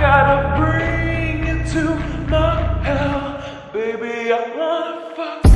gotta bring it to my hell. Baby, I wanna fuck.